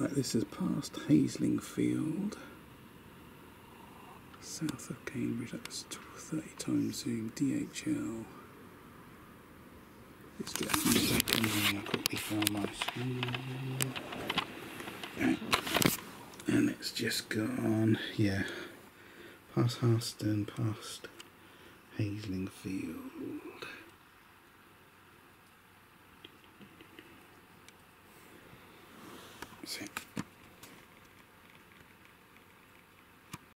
Right, this is past Haslingfield, south of Cambridge. That's 30 times zoom. DHL. Let's get seconds and I'll quickly find my screen. And it's just gone, yeah, past Harston, past Haslingfield. That's Sí.